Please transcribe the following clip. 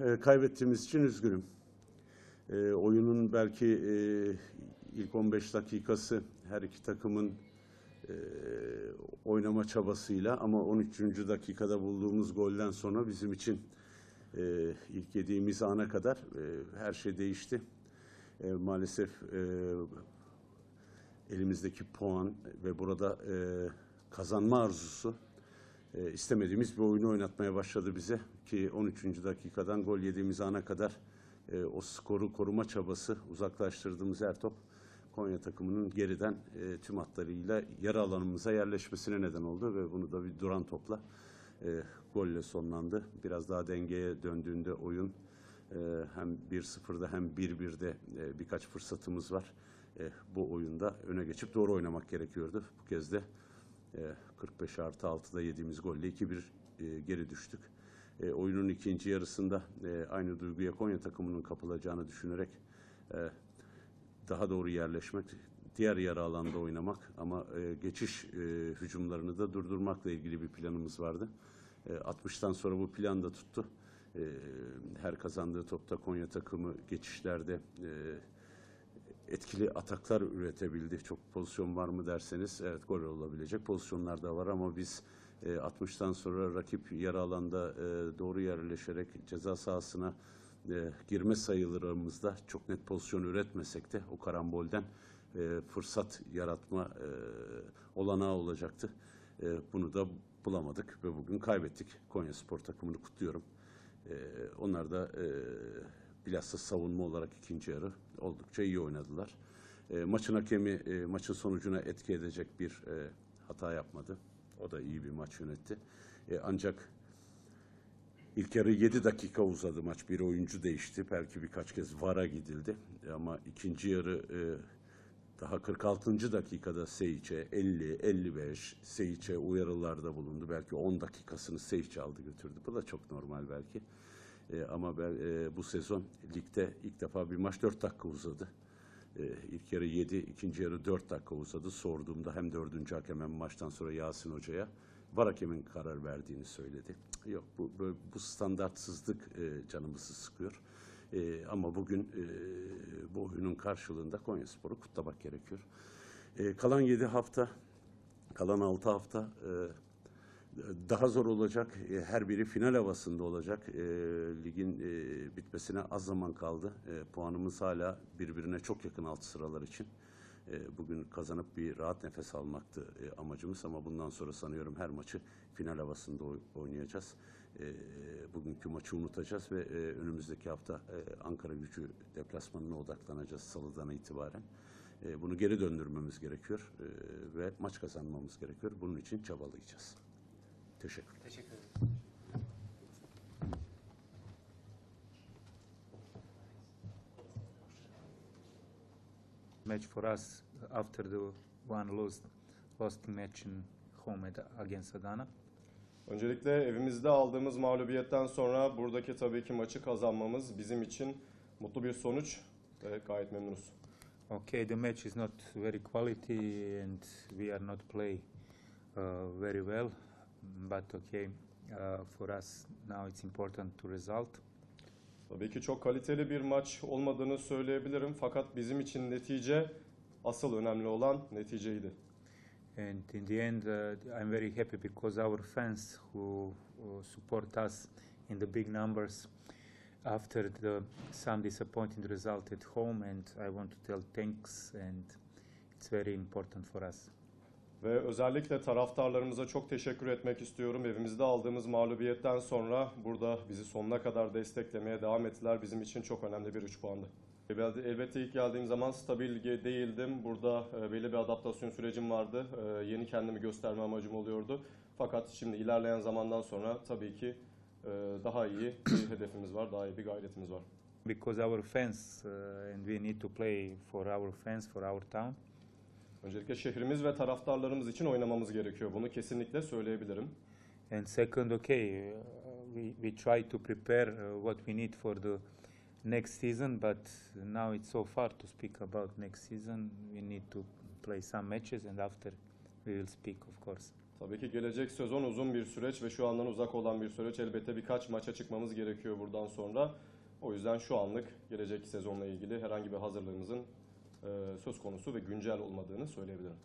e, kaybettiğimiz için üzgünüm. E, oyunun belki e, ilk 15 dakikası her iki takımın e, oynama çabasıyla ama 13. dakikada bulduğumuz golden sonra bizim için e, ilk yediğimiz ana kadar e, her şey değişti. E, maalesef e, elimizdeki puan ve burada e, kazanma arzusu e, istemediğimiz bir oyunu oynatmaya başladı bize ki 13. dakikadan gol yediğimiz ana kadar e, o skoru koruma çabası uzaklaştırdığımız her top Konya takımının geriden e, tüm hatlarıyla yarı alanımıza yerleşmesine neden oldu ve bunu da bir duran topla e, golle sonlandı. Biraz daha dengeye döndüğünde oyun e, hem 1-0'da hem 1-1'de e, birkaç fırsatımız var. E, bu oyunda öne geçip doğru oynamak gerekiyordu. Bu kez de 45 artı 6'da yediğimiz golle 2-1 e, geri düştük. E, oyunun ikinci yarısında e, aynı duyguya Konya takımının kapılacağını düşünerek e, daha doğru yerleşmek, diğer yarı alanda oynamak ama e, geçiş e, hücumlarını da durdurmakla ilgili bir planımız vardı. E, 60'tan sonra bu plan da tuttu. E, her kazandığı topta Konya takımı geçişlerde e, etkili ataklar üretebildi. Çok pozisyon var mı derseniz evet gol olabilecek pozisyonlar da var ama biz e, 60'tan sonra rakip yarı alanda e, doğru yerleşerek ceza sahasına e, girme sayılarımızda çok net pozisyon üretmesek de o karambolden e, fırsat yaratma e, olanağı olacaktı. E, bunu da bulamadık ve bugün kaybettik. Konya Spor takımını kutluyorum. E, onlar da e, bilhassa savunma olarak ikinci yarı oldukça iyi oynadılar. E, maçın hakemi e, maçın sonucuna etki edecek bir e, hata yapmadı. O da iyi bir maç yönetti. E, ancak ilk yarı 7 dakika uzadı maç. Bir oyuncu değişti. Belki birkaç kez VAR'a gidildi. E, ama ikinci yarı e, daha 46. dakikada Seyiç'e 50, 55 Seyiç'e uyarılarda bulundu. Belki 10 dakikasını Seyiç aldı götürdü. Bu da çok normal belki. E, ama ben, e, bu sezon ligde ilk defa bir maç 4 dakika uzadı. E, ilk yarı 7, ikinci yarı 4 dakika uzadı. Sorduğumda hem dördüncü hakem hem maçtan sonra Yasin Hoca'ya var hakemin karar verdiğini söyledi. Yok bu, bu, bu standartsızlık e, canımızı sıkıyor. E, ama bugün e, bu oyunun karşılığında Konyaspor'u kutlamak gerekiyor. E, kalan 7 hafta, kalan 6 hafta e, daha zor olacak. E, Her biri final havasında olacak. E, Ligin e, bitmesine az zaman kaldı. Puanımız hala birbirine çok yakın alt sıralar için. Bugün kazanıp bir rahat nefes almaktı amacımız ama bundan sonra sanıyorum her maçı final havasında oy- oynayacağız. E, Bugünkü maçı unutacağız ve önümüzdeki hafta Ankara gücü deplasmanına odaklanacağız salıdan itibaren. Bunu geri döndürmemiz gerekiyor ve maç kazanmamız gerekiyor. Bunun için çabalayacağız. Teşekkür Teşekkür ederim. match for us after the one lost lost match in home against Adana. Öncelikle evimizde aldığımız mağlubiyetten sonra buradaki tabii ki maçı kazanmamız bizim için mutlu bir sonuç ve gayet memnunuz. Okay, the match is not very quality and we are not play uh, very well, but okay, uh, for us now it's important to result. Tabii ki çok kaliteli bir maç olmadığını söyleyebilirim fakat bizim için netice asıl önemli olan neticeydi. And in the end, uh, I'm very happy because our fans who uh, support us in the big numbers after the some disappointing result at home, and I want to tell thanks, and it's very important for us. Ve özellikle taraftarlarımıza çok teşekkür etmek istiyorum. Evimizde aldığımız mağlubiyetten sonra burada bizi sonuna kadar desteklemeye devam ettiler. Bizim için çok önemli bir 3 puandı. Elbette ilk geldiğim zaman stabil değildim. Burada e, belli bir adaptasyon sürecim vardı. E, Yeni kendimi gösterme amacım oluyordu. Fakat şimdi ilerleyen zamandan sonra tabii ki e, daha iyi bir hedefimiz var, daha iyi bir gayretimiz var. Because our fans, uh, and we need to play for our fans, for our town. Öncelikle şehrimiz ve taraftarlarımız için oynamamız gerekiyor. Bunu kesinlikle söyleyebilirim. And second, okay, we, we try to prepare uh, what we need for the next season, but now it's so far to speak about next season. We need to play some matches, and after we will speak, of course. Tabii ki gelecek sezon uzun bir süreç ve şu andan uzak olan bir süreç. Elbette birkaç maça çıkmamız gerekiyor buradan sonra. O yüzden şu anlık gelecek sezonla ilgili herhangi bir hazırlığımızın söz konusu ve güncel olmadığını söyleyebilirim.